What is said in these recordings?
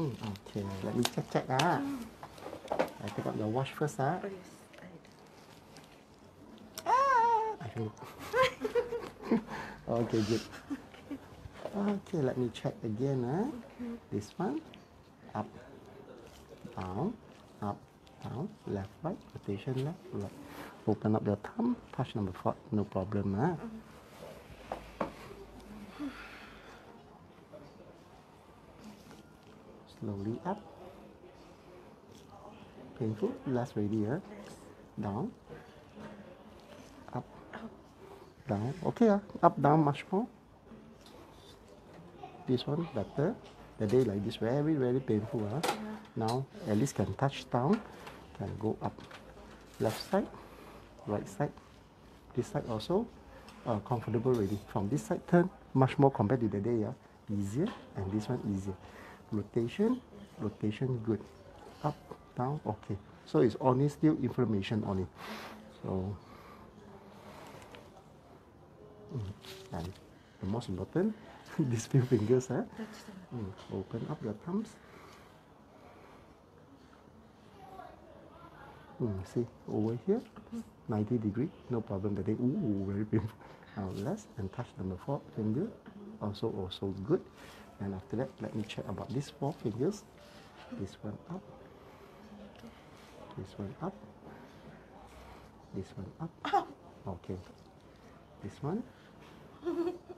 Hmm, okay, let me check check ah. I take out your watch first ah. Oh, yes. I do. I okay, good. Okay, let me check again. Ah, This one, up, down, up, down, left, right, rotation left, right. Open up your thumb, touch number four, no problem. Ah. Slowly up. Painful, last. Ah. Down, up, down. Okay, ah. up, down, much more. This one better. The day like this, very, very painful. Ah. Now, at least can touch down, can go up. Left side, right side. This side also uh, comfortable already. From this side, turn much more compared to the day. Ah. Easier, and this one easier. Rotation, rotation good. Up, down, okay. So it's only still inflammation only. So Mm, and the most important, these few fingers, eh? The Mm, open up your thumbs. Mm, see, over here, 90 degree, no problem. The day, ooh, very painful. Now less and touch number four finger, also also good. And after that, let me check about these four fingers. This one up, this one up, this one up. Okay, this one.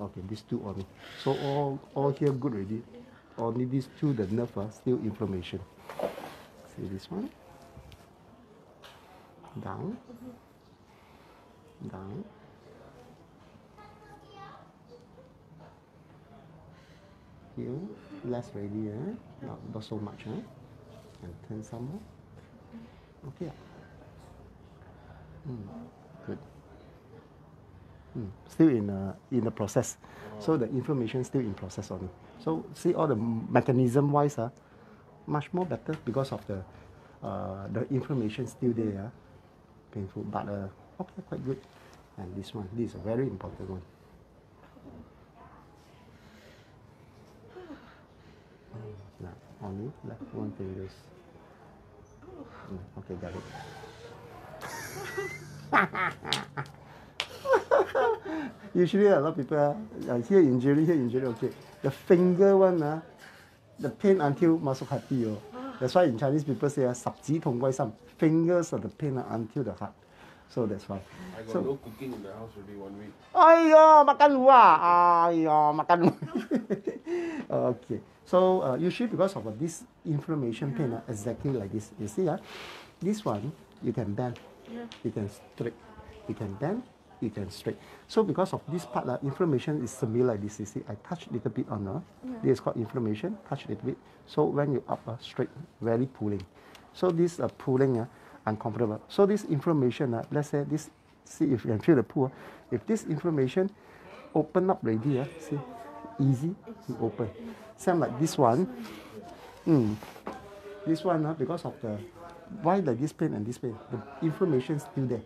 Okay, these two only. So all all here good already. Only these two, the nerve are still inflammation. See this one? Down. Down. Here, less ready, eh? Not, not so much, eh? And turn some more. Okay. Mm, good. Mm, still in uh, in the process. So the inflammation still in process only. So see all the mechanism wise uh, much more better because of the uh, the inflammation still there. Uh, painful, but uh, okay, quite good. And this one, this is a very important one. only left one fingers. Mm, okay, got it. Usually a lot of people uh, here injury, here injury, okay. The finger one, uh, the pain until muscle happy. Oh. That's why in Chinese people say uh, 十指痛归心 fingers are the pain uh, until the heart. So that's why. I got so, no cooking in the house already one week. Ayo, oh, makan luar. Ayo, oh, makan okay. So uh, usually because of uh, this inflammation pain, uh, exactly like this. You see, uh, this one, you can bend. Yeah. You can straight. You can bend. You can straight. So because of this part, uh, inflammation is similar like this. You see, I touch little bit on uh, yeah. This is called inflammation. Touch little bit. So when you up uh, straight, very pulling. So this uh, pulling, uh, uncomfortable. So this inflammation, uh, let's say this, see if you can feel the pull. uh, If this inflammation open up already, uh, see, easy, to open. Same like this one. Mm. This one, uh, because of the, why like this pain and this pain, the inflammation still there.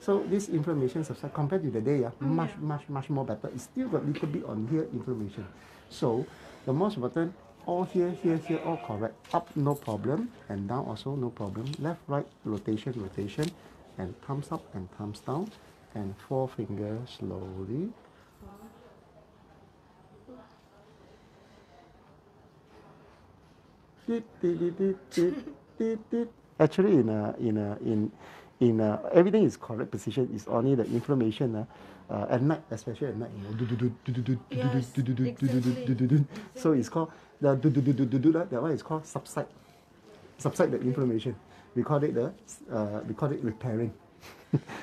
So this inflammation subside compared to the day, uh, much, much, much more better. It's still got little bit on here inflammation. So the most important, all here, here, here, all correct. Up, no problem, and down also no problem. Left, right, rotation, rotation, and thumbs up and thumbs down, and four fingers slowly. Actually, in a, in a, in in a, everything is correct position. It's only the inflammation uh, uh, at night, especially at night. You know, Yes, exactly. So it's called the do, do, do, do, do, do, that that one is called subside. Subside the inflammation. We call it the uh, we call it repairing.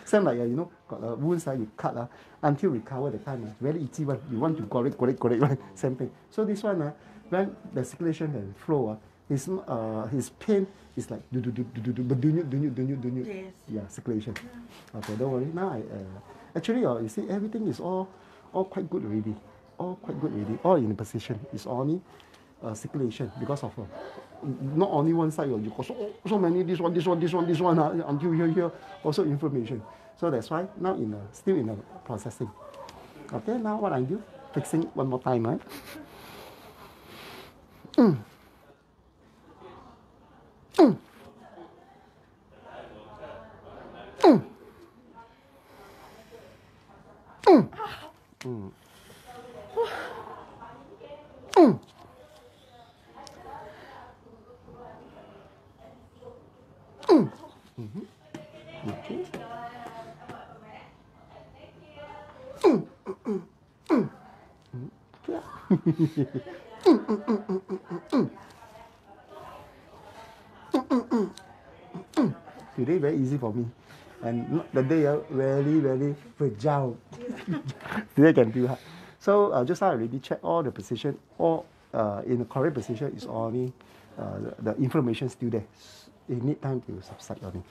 Same like uh, you know, got a wounds uh, you cut uh, until recover the time. Uh, very easy one. You want to correct, correct, correct one. Same thing. So this one uh, when the circulation can flow, uh, his uh, his pain is like do do do do do do but do you do you do you do you Yes. yeah circulation. Okay, don't worry. Now I uh, actually uh, you see everything is all all quite good already. All quite good already. All in position. It's only uh, circulation because of uh, not only one side, you got so, so many, this one, this one, this one, this one, uh, until here, here, also inflammation. So that's why now in uh, still in the processing. Okay, now what I do? Fixing one more time, right? Mm. Mm. Mm. Mm. Today very easy for me. And the day uh, very, very fragile. Today can do hard. So uh, just now I already checked all the position, all uh, in the correct position is only uh, the, the inflammation still there. It need time to subside only.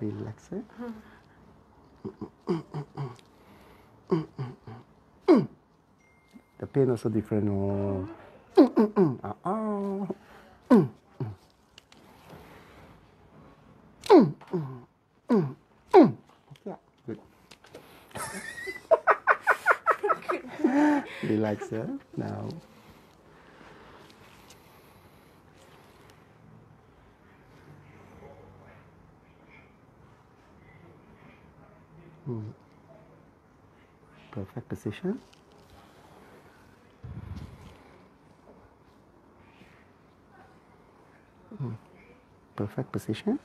Relax it. The pain also different. Oh. Ah. Okay, good. Relax, yeah. Now. Hmm. Perfect position. Hmm. Perfect position.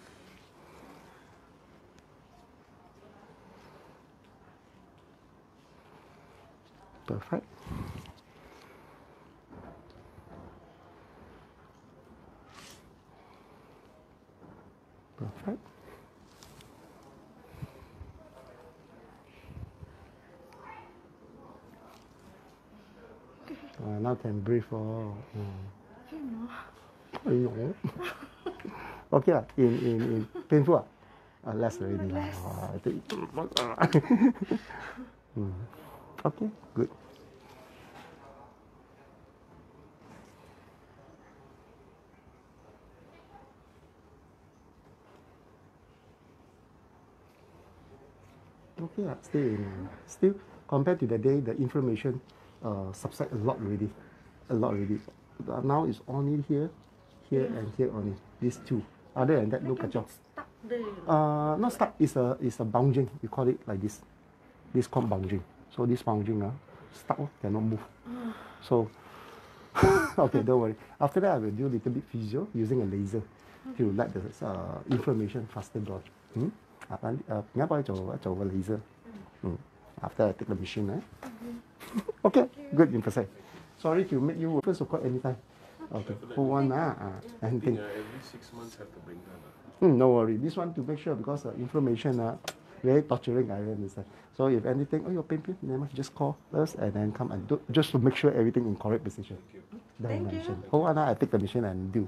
Perfect. Perfect. Uh, now can breathe. Oh. Mm. !aiyo! okay lah. In in in painful ah. Uh, less already lah. Ah, I think. Mm. Okay, good. Okay, lah. still in, still compared to the day, the inflammation uh, subside a lot already, a lot already. Uh, now it's only here, here and here only. These two. Other than that, no kacau. stuck there. Uh, not stuck. It's a it's a bounding. We call it like this. This called bounding. So this bounding ah, stuck oh, cannot move. So okay, don't worry. After that, I will do a little bit physio using a laser to let the uh, inflammation faster gone. Hmm? À, anh, uh, nhớ bao chỗ chỗ vào laser. Hmm. After I take the machine, eh? okay, good infrared. Sorry to make you first of all anytime. Okay, who want ah? ah anything. uh, every six months have to bring her. lah. Hmm, no worry. This one to make sure because uh, inflammation uh, very torturing. I understand. So if anything, oh your pain pain, never just call us and then come and do just to make sure everything in correct position. Thank you. Thank you. Hold on, ah, I take the machine and do.